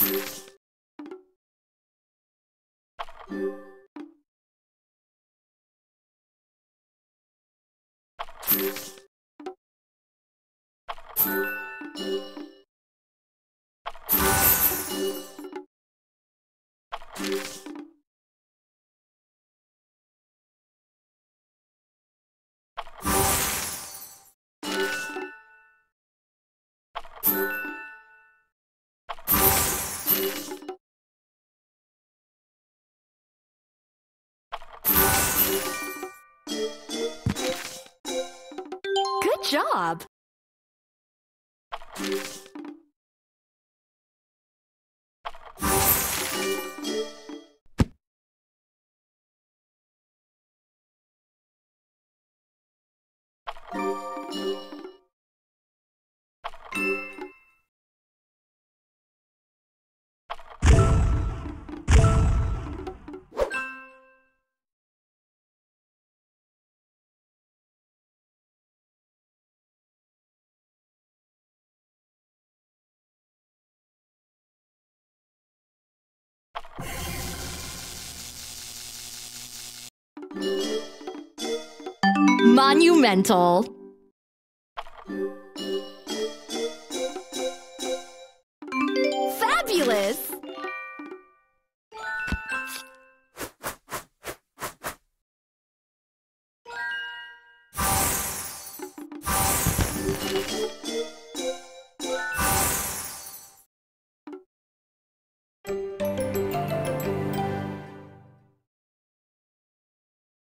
Good job! Monumental. Fabulous!